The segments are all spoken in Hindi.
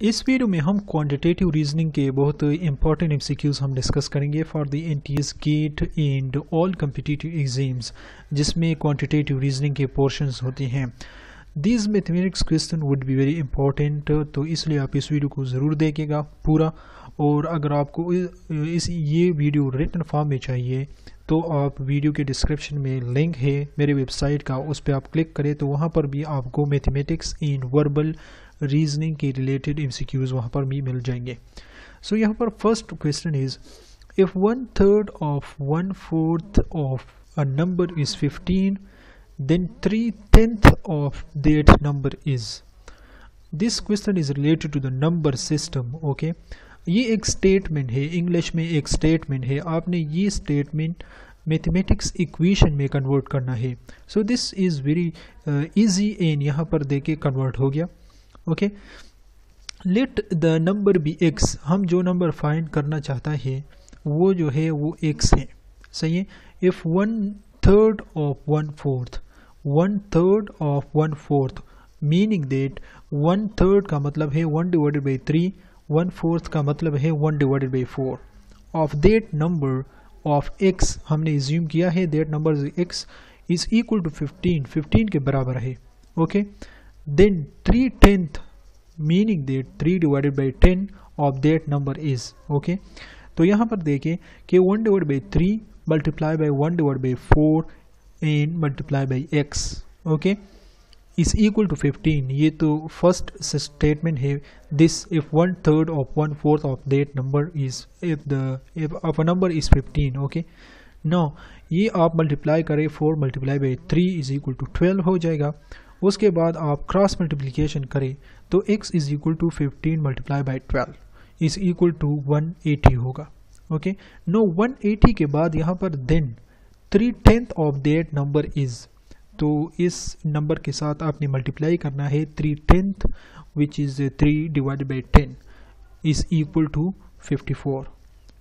इस वीडियो में हम क्वांटिटेटिव रीजनिंग के बहुत इंपॉर्टेंट एमसीक्यूज हम डिस्कस करेंगे for the NTS GAT and all competitive exams जिसमें क्वांटिटेटिव रीजनिंग के पोर्शंस होते हैं। These mathematics question would be very important तो इसलिए आप इस वीडियो को ज़रूर देखेगा पूरा। और अगर आपको इस, ये वीडियो रिटर्न फॉर्म में चाहिए तो आप वीडियो के डिस्क्रिप्शन में लिंक है मेरे वेबसाइट का, उस पर आप क्लिक करें तो वहाँ पर भी आपको मैथमेटिक्स इन वर्बल रीजनिंग के रिलेटेड एम वहाँ पर भी मिल जाएँगे। सो so, यहाँ पर first question is if one third of one fourth of a number is fifteen then three tenth of that number is this question is related to the number system okay ये एक स्टेटमेंट है इंग्लिश में एक स्टेटमेंट है। आपने ये स्टेटमेंट मैथमेटिक्स इक्वेशन में कन्वर्ट करना है। So this is very easy and यहाँ पर देके कन्वर्ट हो गया। Okay let the number be x हम जो नंबर फाइंड करना चाहता है, वो जो है, वो एक्स है। सही है? If one third of one fourth one third of one fourth meaning that one third का मतलब है one divided by three one fourth का मतलब है one divided by four of that number of x हमने इज्यूम किया है that number x is equal to fifteen fifteen के बराबर है। Okay okay? Then 3 tenth meaning that 3 divided by 10 of that number is, okay? तो यहाँ पर देखें कि 1 divide by three multiply by one divide by four and multiply by x okay is equal to 15 ये तो फ़र्स्ट स्टेटमेंट है। This if one third of one fourth of that number is if the if a number is 15 okay no ये आप मल्टीप्लाई करें 4 multiply by three is equal to 12 हो जाएगा। उसके बाद आप क्रॉस मल्टीप्लिकेशन करें तो x is equal to fifteen multiply by twelve is equal to one eighty होगा। ओके नो वन एटी के बाद यहाँ पर then three tenth of that number is तो इस नंबर के साथ आपने मल्टीप्लाई करना है three tenth which is three divide by ten is equal to fifty four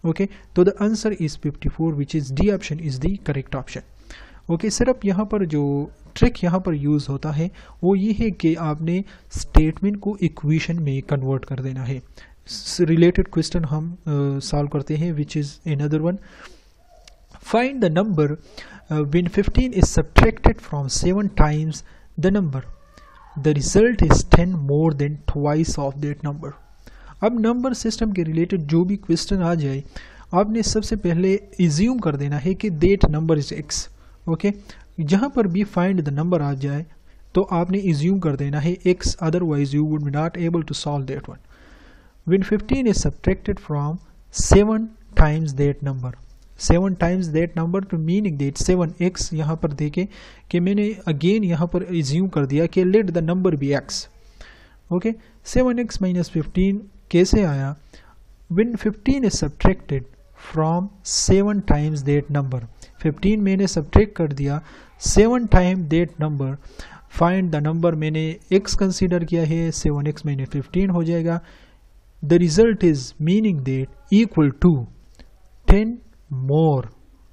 okay तो the answer is fifty four which is D option is the correct option okay सिर्फ़ यहाँ पर जो ट्रिक यहाँ पर यूज़ होता है वो ये है कि आपने स्टेटमेंट को इक्वेशन में कन्वर्ट कर देना है। रिलेटेड क्वेश्चन हम सॉल्व uh, करते हैं which is in other one find the number when 15 is subtracted from 7 times the number. The result is 10 more than twice of that number. अब नंबर सिस्टम के रिलेटेड जो भी क्वेश्चन आ जाए आपने सबसे पहले इज्यूम कर देना है कि that number is x okay जहाँ पर भी फाइंड द नंबर आ जाए तो आपने इज्यूम कर देना है x otherwise you would not able to solve that one when 15 is subtracted from seven times that number seven times that number to meaning that seven x यहाँ पर देखे कि मैंने अगेन यहाँ पर इज्यूम कर दिया कि let the number be x okay seven x minus fifteen कैसे आया? When fifteen is subtracted from seven times that number fifteen मैंने सब्ट्रैक्ट कर दिया. Seven time that number find the number मैंने एक्स कंसीडर किया है. सेवन एक्स मैंने फिफ्टीन हो जाएगा. The result is meaning that equal to ten more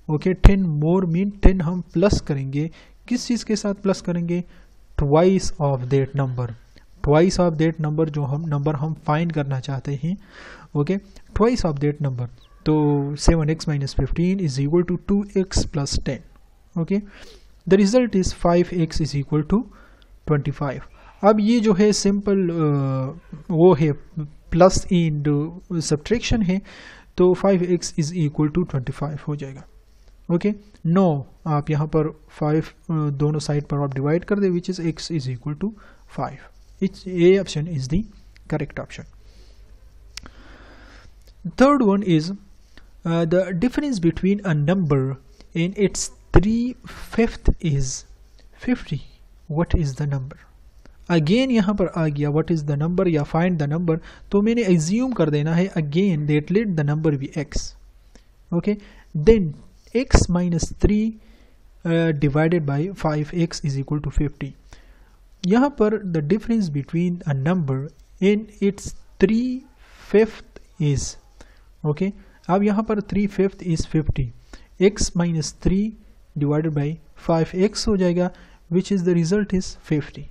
okay ten more mean ten हम प्लस करेंगे. किस चीज़ के साथ प्लस करेंगे? Twice of that number twice of that number जो हम नंबर हम फाइंड करना चाहते हैं. Okay twice of that number तो seven x minus fifteen is equal to two x plus ten okay? The result is five x is equal to twenty five अब ये जो है सिंपल वो है प्लस इन सब्ट्रैक्शन है तो five x is equal to twenty five हो जाएगा ओके? Okay? नो no, आप यहाँ पर फाइव दोनों साइड पर आप डिवाइड कर दे which is x is equal to five it's A option is the correct option third one is uh, the difference between a number and its three fifth is fifty what is the number again यहाँ पर आ गया वट इज़ द नंबर या फाइंड द नंबर तो मैंने एज्यूम कर देना है again that let the number be x okay then x minus three divided by five x is equal to fifty यहाँ पर the difference between a number in its three fifth is okay अब यहाँ पर three fifth is fifty x minus three divided by five x हो जाएगा which is the result is fifty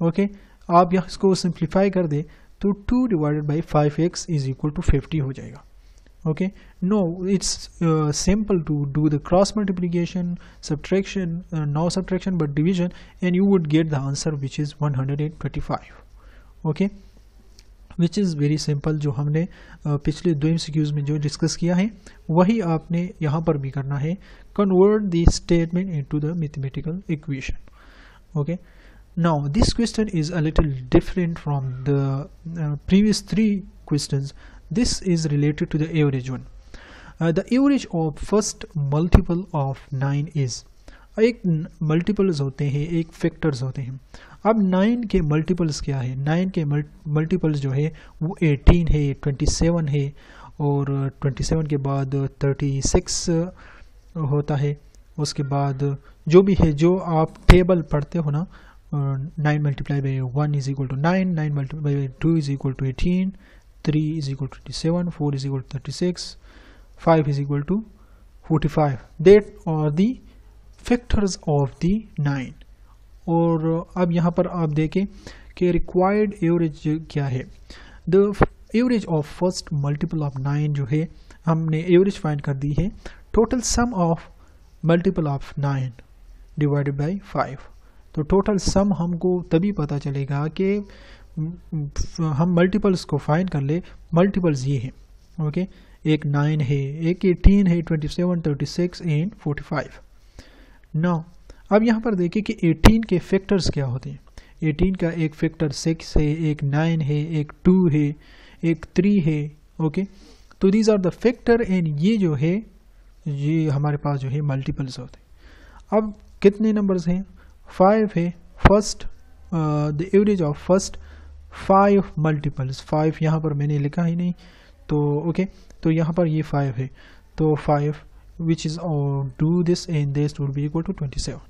okay आप यहाँ इसको सिंप्लीफाई कर दें तो two divided by five x is equal to fifty हो जाएगा. Okay no it's simple to do the cross multiplication subtraction no subtraction but division and you would get the answer which is one hundred and thirty five okay which is very simple जो हमने पिछले दो एम में जो डिस्कस किया है वही आपने यहाँ पर भी करना है। Convert the statement into the mathematical equation okay now this question is a little different from the previous three this is related to the average one. Uh, the average of first multiple of 9 is एक मल्टीपल्स होते हैं एक फैक्टर्स होते हैं। अब नाइन के मल्टीपल्स क्या है? नाइन के मल्टीपल्स जो है, वो एटीन है ट्वेंटी सेवन है, और ट्वेंटी सेवन के बाद थर्टी सिक्स होता है। उसके बाद जो भी है, जो आप टेबल पढ़ते हो ना nine multiply by one is equal to nine nine multiply by two is equal to eighteen three is equal to twenty seven four is equal to thirty six five is equal to forty five that are the factors of the nine और अब यहाँ पर आप देखें कि रिक्वायर्ड एवरेज क्या है? The average of first multiple of nine जो है, हमने एवरेज फाइंड कर दी है। Total sum of multiple of nine divided by five तो टोटल सम हमको तभी पता चलेगा कि हम मल्टीपल्स को फाइंड कर ले। मल्टीपल्स ये हैं ओके एक नाइन है, एक एटीन है twenty seven thirty six and forty five नौ अब यहाँ पर देखिए कि 18 के फैक्टर्स क्या होते हैं। 18 का एक फैक्टर सिक्स है एक नाइन है एक टू है एक थ्री है ओके तो these are the factor and ये जो है ये हमारे पास जो है मल्टीपल्स होते हैं। अब कितने नंबर्स हैं? फाइव है first the average of first five multiples five यहाँ पर मैंने लिखा ही नहीं तो ओके okay, तो यहाँ पर ये फाइव है। तो five which is uh, do this and this would be equal to 27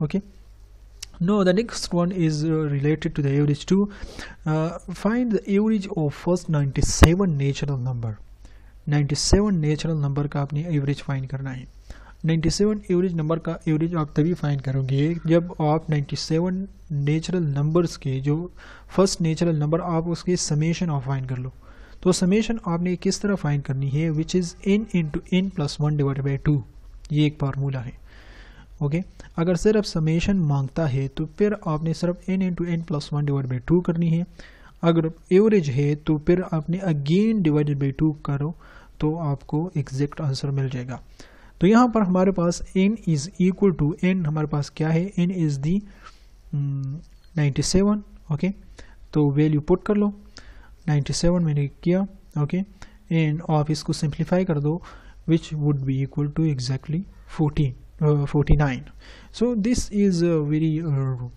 okay? No the next one is uh, related to the average too. Uh, find the average of first 97 natural number. 97 natural number का आपने एवरेज फाइंड करना है। 97 एवरेज नंबर का एवरेज आप तभी फाइंड करोगे जब आप 97 नेचुरल नंबर्स के जो फ़र्स्ट नेचुरल नंबर आप उसके समेशन ऑफ़ फाइंड कर लो। तो समेशन आपने किस तरह फाइंड करनी है which is n into n plus one divide by two ये एक फार्मूला है। ओके अगर सिर्फ़ समेशन माँगता है तो फिर आपने सिर्फ़ n into n plus one divide by two करनी है। अगर एवरेज है तो फिर आपने अगेन डिवाइडेड बाई टू करो तो आपको एग्जैक्ट आंसर मिल जाएगा। तो यहाँ पर हमारे पास n is equal to n, हमारे पास क्या है? n is the ninety seven okay तो वैल्यू पुट कर लो। 97 मैंने किया ओके एंड आप इसको सिंप्लीफाई कर दो which would be equal to exactly 14 49 so this is a very uh,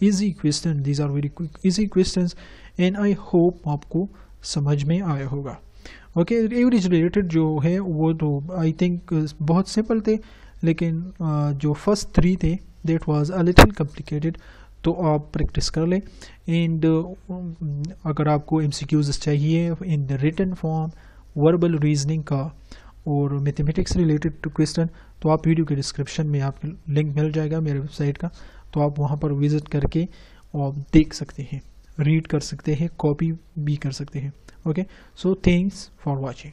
easy question these are very quick easy questions. And I hope आपको समझ में आया होगा। ओके एवरेज रिलेटेड जो है वो तो आई थिंक बहुत सिंपल थे लेकिन uh, जो फ़र्स्ट थ्री थे that was a little complicated तो आप प्रैक्टिस कर लें। एंड अगर आपको एम चाहिए in the return form verbal reasoning का और मैथमेटिक्स रिलेटेड टू क्वेश्चन तो आप वीडियो के डिस्क्रिप्शन में आपको लिंक मिल जाएगा मेरे वेबसाइट का। तो आप वहाँ पर विज़िट करके और देख सकते हैं रीड कर सकते हैं कॉपी भी कर सकते हैं। Okay so thanks for watching